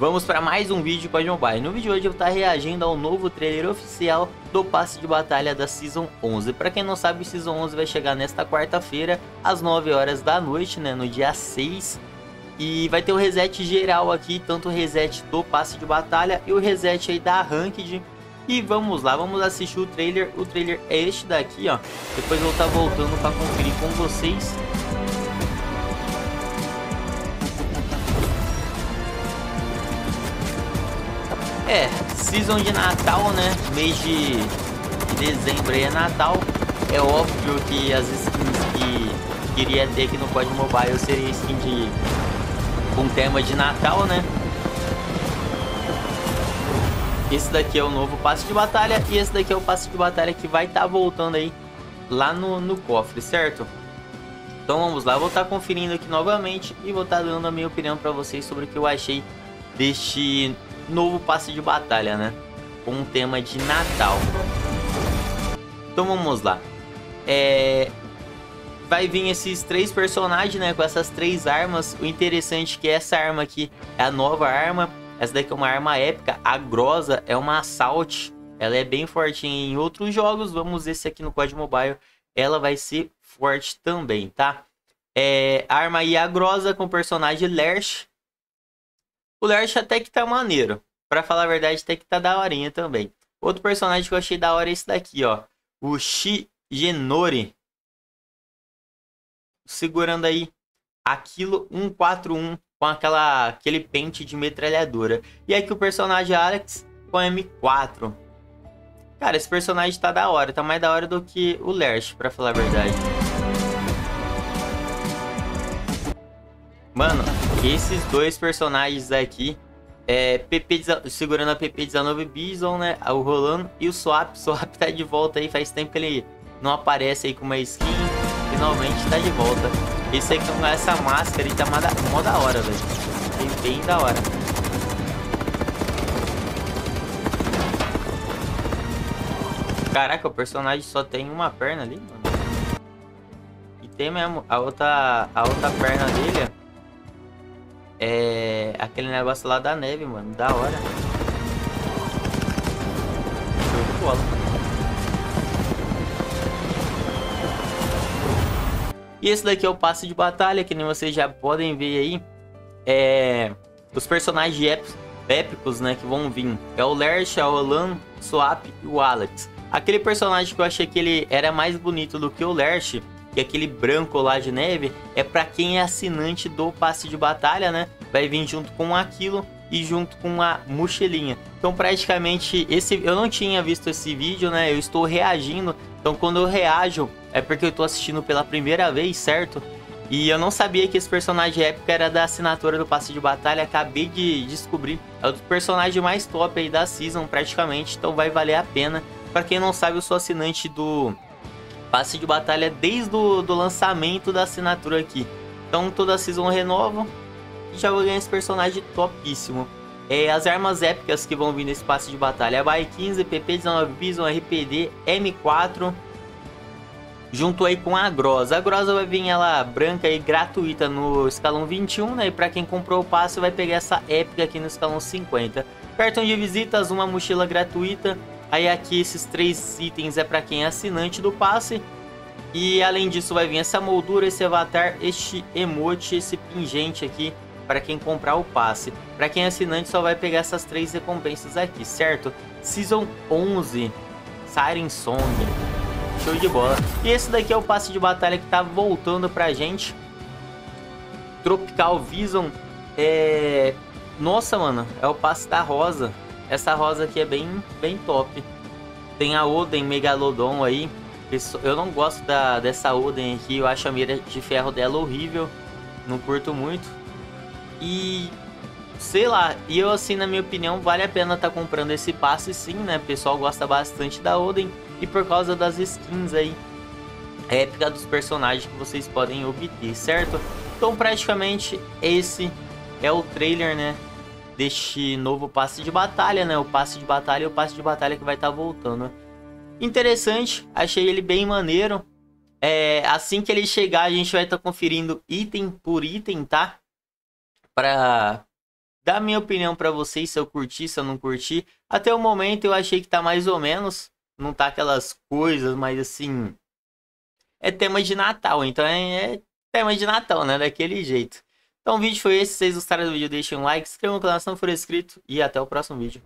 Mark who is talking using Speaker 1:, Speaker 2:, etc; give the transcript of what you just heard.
Speaker 1: Vamos para mais um vídeo de COD Mobile. No vídeo de hoje eu vou estar reagindo ao novo trailer oficial do passe de batalha da Season 11. Para quem não sabe, o Season 11 vai chegar nesta quarta-feira, às 9 horas da noite, né, no dia 6. E vai ter o reset geral aqui, tanto o reset do passe de batalha e o reset aí da Ranked. E vamos lá, vamos assistir o trailer. O trailer é este daqui, ó. Depois eu vou estar voltando para conferir com vocês. É, season de Natal, né? Mês de, dezembro aí é Natal. É óbvio que as skins que queria ter aqui no COD Mobile seria skin de com tema de Natal, né? Esse daqui é o novo passe de batalha e esse daqui é o passe de batalha que vai estar tá voltando aí lá no, no cofre, certo? Então vamos lá, vou estar tá conferindo aqui novamente e vou estar tá dando a minha opinião para vocês sobre o que eu achei deste novo passe de batalha, né? Com um tema de Natal. Então vamos lá. É... Vai vir esses três personagens, né? Com essas três armas. O interessante é que essa arma aqui é a nova arma. Essa daqui é uma arma épica. A Grosa é uma Assault. Ela é bem forte em outros jogos. Vamos ver se aqui no COD Mobile ela vai ser forte também, tá? É, arma aí a Grosa com o personagem Lerch. O Lurch até que tá maneiro. Pra falar a verdade, até que tá daorinha também. Outro personagem que eu achei da hora é esse daqui, ó. O Shigenori. Segurando aí aquilo 141 com aquela, aquele pente de metralhadora. E aqui o personagem Alex com M4. Cara, esse personagem tá da hora. Tá mais da hora do que o Lerch, pra falar a verdade. Mano, esses dois personagens aqui, é, PP, segurando a PP19 Bison, né? O Rolando e o Swap. Swap tá de volta aí, faz tempo que ele não aparece aí com uma skin. Finalmente tá de volta. Esse com essa máscara e tá mó da, mó da hora, velho. Bem, bem da hora. Caraca, o personagem só tem uma perna ali, mano. E tem mesmo a outra, a outra perna dele, é aquele negócio lá da neve, mano. Da hora. E esse daqui é o passe de batalha, que nem vocês já podem ver aí. É... Os personagens épicos, né, que vão vir. É o Lerch, Olan, o Swap e o Alex. Aquele personagem que eu achei que ele era mais bonito do que o Lerch que aquele branco lá de neve é para quem é assinante do passe de batalha, né? Vai vir junto com aquilo e junto com a mochilinha. Então praticamente esse eu não tinha visto esse vídeo, né? Eu estou reagindo. Então quando eu reajo é porque eu estou assistindo pela primeira vez, certo? E eu não sabia que esse personagem épico era da assinatura do passe de batalha. Acabei de descobrir. É o personagem mais top aí da season, praticamente. Então vai valer a pena. Para quem não sabe, eu sou assinante do passe de batalha desde o do lançamento da assinatura aqui. Então toda a season renova e já vou ganhar esse personagem topíssimo. É, as armas épicas que vão vir nesse passe de batalha. A Bai 15, PP19 Bison, RPD, M4. Junto aí com a Grosa. A Grosa vai vir ela branca e gratuita no escalão 21, né? E pra quem comprou o passe vai pegar essa épica aqui no escalão 50. Cartão de visitas, uma mochila gratuita Aí aqui esses três itens é para quem é assinante do passe. E além disso vai vir essa moldura, esse avatar, este emote, esse pingente aqui para quem comprar o passe. Para quem é assinante só vai pegar essas três recompensas aqui, certo? Season 11, Siren Song. Show de bola. E esse daqui é o passe de batalha que tá voltando pra gente. Tropical Vision. É... Nossa, mano, é o passe da rosa. Essa rosa aqui é bem, bem top. Tem a Oden Megalodon aí. Eu não gosto da, dessa Oden aqui. Eu acho a mira de ferro dela horrível. Não curto muito. E... Sei lá. E eu, assim, na minha opinião, vale a pena estar tá comprando esse passe sim, né? O pessoal gosta bastante da Oden. E por causa das skins aí. Épica dos personagens que vocês podem obter, certo? Então, praticamente, esse é o trailer, né? Deste novo passe de batalha, né? O passe de batalha o passe de batalha que vai estar tá voltando. Interessante, achei ele bem maneiro. É, assim que ele chegar, a gente vai estar tá conferindo item por item, tá? Pra dar minha opinião para vocês se eu curti, se eu não curti. Até o momento eu achei que tá mais ou menos, não tá aquelas coisas, mas assim, é tema de Natal, então é, é tema de Natal, né, daquele jeito. Então o vídeo foi esse, se vocês gostaram do vídeo deixem um like, se inscrevam no canal se não for inscrito e até o próximo vídeo.